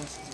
questions.